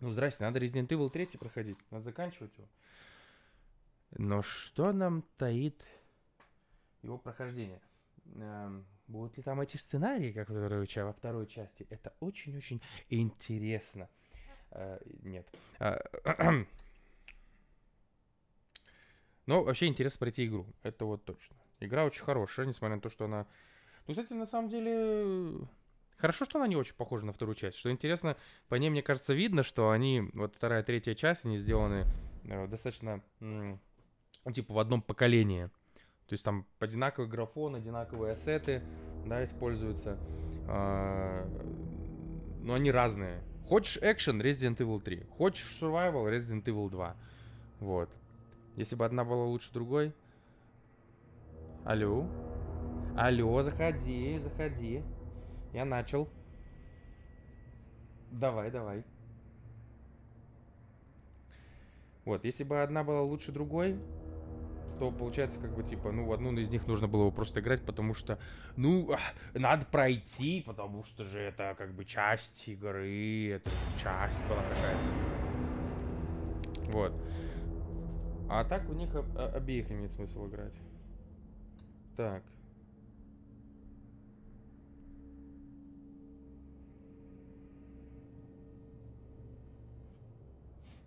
Ну, здрасте, надо Resident Evil 3 проходить. Надо заканчивать его. Но что нам таит его прохождение? Эм, будут ли там эти сценарии, как во второй, части? Это очень-очень интересно. Э, нет. Э, Но вообще интересно пройти игру. Это вот точно. Игра очень хорошая, несмотря на то, что она... Ну, кстати, на самом деле... Хорошо, что она не очень похожа на вторую часть. Что интересно, по ней, мне кажется, видно, что они, вот вторая, третья часть, они сделаны э, достаточно, ну, типа, в одном поколении. То есть там одинаковый графон, одинаковые ассеты, да, используются. А, но они разные. Хочешь экшен Resident Evil 3, хочешь survival Resident Evil 2. Вот. Если бы одна была лучше другой. Алло. Алло, заходи, заходи. Я начал. Давай, давай. Вот, если бы одна была лучше другой, то получается как бы типа, ну, в одну из них нужно было бы просто играть, потому что, ну, надо пройти, потому что же это как бы часть игры, это часть была какая-то. Вот. А так у них об, обеих имеет смысл играть. Так.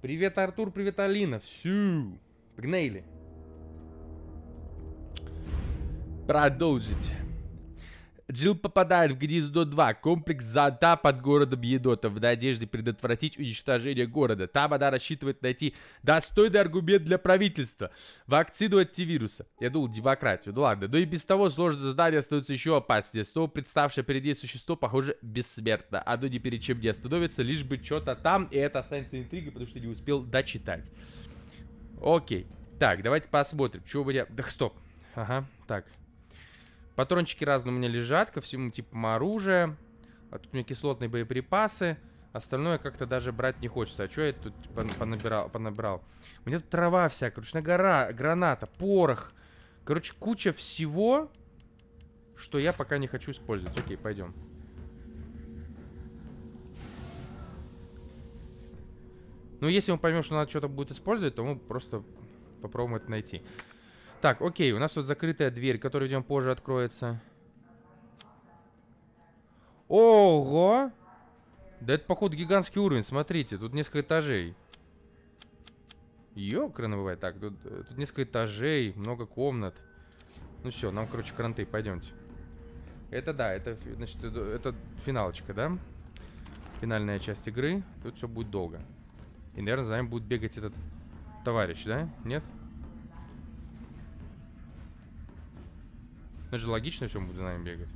Привет, Артур, привет, Алина. Всю. Погнали. Продолжить. Джилл попадает в гнездо 2, комплекс Зада под городом Едота, в надежде предотвратить уничтожение города. Там она рассчитывает найти достойный аргумент для правительства. Вакцину антивируса. Я думал, демократию. Ну ладно. Но и без того сложное задание остается еще опаснее. Снова представшее перед ней существо, похоже, бессмертно. Оно ни перед чем не остановится, лишь бы что-то там, и это останется интригой, потому что не успел дочитать. Окей. Так, давайте посмотрим. Чего у меня... Да стоп. Ага, так. Патрончики разные у меня лежат, ко всему типам оружия. А тут у меня кислотные боеприпасы. Остальное как-то даже брать не хочется. А что я тут понабирал? понабрал? У меня тут трава всякая, ручная гора, граната, порох. Короче, куча всего, что я пока не хочу использовать. Окей, пойдем. Ну, если мы поймем, что надо что-то будет использовать, то мы просто попробуем это найти. Так, окей, у нас тут закрытая дверь, которая, идем позже, откроется. Ого! Да это, походу, гигантский уровень, смотрите, тут несколько этажей. Ёкрано бывает. Так, тут, э, тут несколько этажей, много комнат. Ну все, нам, короче, кранты, пойдемте. Это да, это, значит, это финалочка, да? Финальная часть игры. Тут все будет долго. И, наверное, за нами будет бегать этот товарищ, да? Нет? Нет? Это же логично, все будет за нами бегать.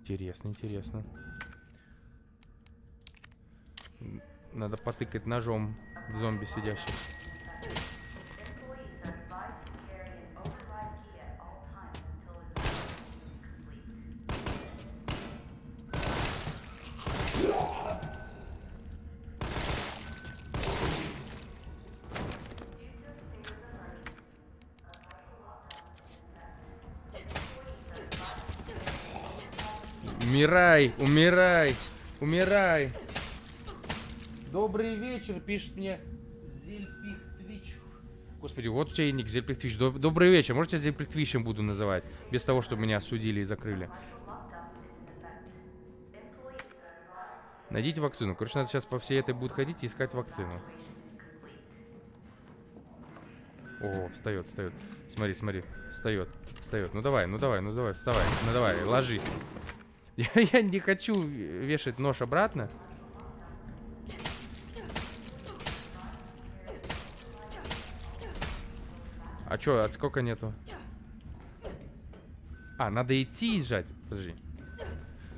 Интересно, интересно. Надо потыкать ножом в зомби сидящих. Умирай, умирай, умирай. Добрый вечер, пишет мне Зельпихтвич. Господи, вот у тебя и ник Зельпихтвич. Добрый вечер, можете я Зельпихтвичем буду называть? Без того, чтобы меня осудили и закрыли. Найдите вакцину. Короче, надо сейчас по всей этой будет ходить и искать вакцину. О, встает, встает. Смотри, смотри, встает, встает. Ну давай, ну давай, ну давай, вставай. Ну давай, ложись. Я, я не хочу вешать нож обратно. А чё, от сколько нету? А, надо идти и сжать. Подожди.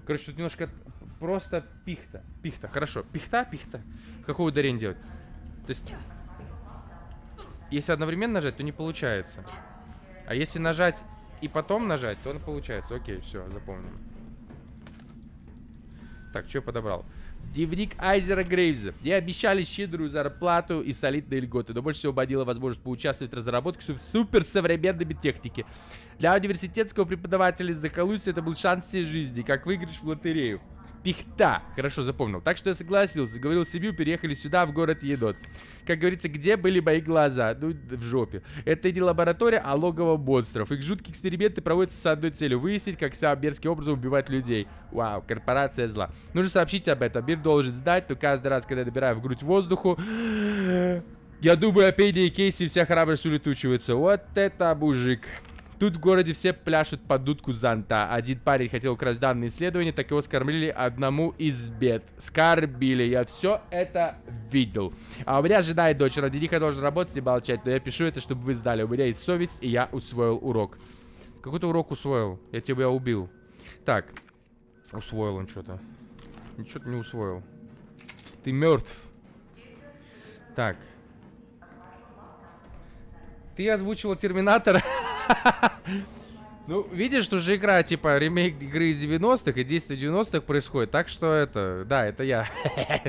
Короче, тут немножко просто пихта. Пихта, хорошо. Пихта, пихта. Какое ударение делать? То есть, если одновременно нажать, то не получается. А если нажать и потом нажать, то оно получается. Окей, все, запомним. Так, что подобрал? Дневник Айзера Грейвза. Мне обещали щедрую зарплату и солидные льготы, но больше всего бодила возможность поучаствовать в разработке суперсовременными техники. Для университетского преподавателя из Захолустья это был шанс всей жизни, как выигрыш в лотерею. Пихта. Хорошо запомнил. Так что я согласился. Говорил семью, переехали сюда, в город Едот. Как говорится, где были мои глаза? Ну, в жопе. Это не лаборатория, а логово монстров. Их жуткие эксперименты проводятся с одной целью. Выяснить, как самым мерзким образом убивать людей. Вау, корпорация зла. Нужно сообщить об этом. Мир должен знать, но каждый раз, когда я набираю в грудь воздуху... Я думаю, о Пейде и Кейси вся храбрость улетучивается. Вот это мужик. Тут в городе все пляшут под дудку зонта. Один парень хотел украсть данные исследования, так его скормили одному из бед. Скорбили. Я все это видел. А у меня жена и дочь. Ради них я должен работать и молчать. Но я пишу это, чтобы вы знали. У меня есть совесть, и я усвоил урок. Какой-то урок усвоил. Я тебя убил. Так. Усвоил он что-то. Ничего-то не усвоил. Ты мертв. Так. Ты озвучивал Терминатора. Ну, видишь, что же игра, типа, ремейк игры из 90-х, и действие 90-х происходит. Так что это, да, это я.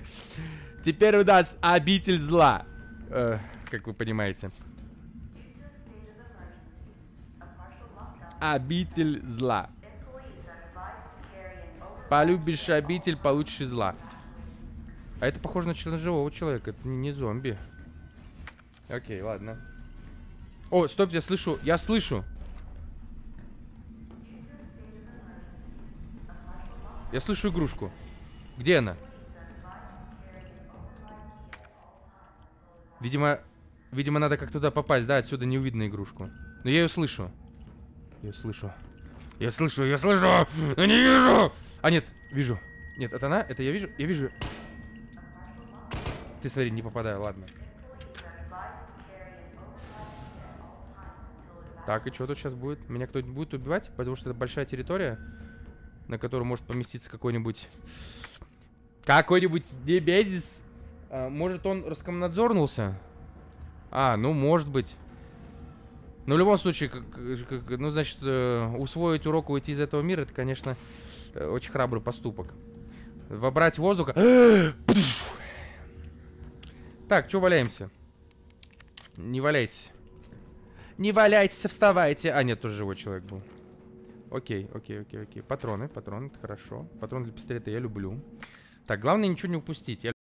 Теперь у нас обитель зла. Э, как вы понимаете. Обитель зла. Полюбишь обитель, получишь зла. А это похоже на член живого человека. Это не зомби. Окей, ладно. О, стоп, я слышу, я слышу. Я слышу игрушку. Где она? Видимо, видимо, надо как туда попасть, да, отсюда не увидно игрушку. Но я ее слышу. Я слышу. Я слышу, я слышу! Я не вижу! А, нет, вижу. Нет, это она? Это я вижу? Я вижу. Ты смотри, не попадаю, ладно. Так, и что тут сейчас будет? Меня кто-нибудь будет убивать? Потому что это большая территория, на которую может поместиться какой-нибудь... Какой-нибудь Дебезис. А, может, он раскомнадзорнулся? А, ну, может быть. Но в любом случае, как, как, ну, значит, э, усвоить урок и уйти из этого мира, это, конечно, э, очень храбрый поступок. Вобрать воздуха... так, что валяемся? Не валяйтесь. Не валяйтесь, вставайте. А, нет, тоже живой человек был. Окей, окей, окей, окей. Патроны, патроны, это хорошо. Патроны для пистолета я люблю. Так, главное ничего не упустить. Я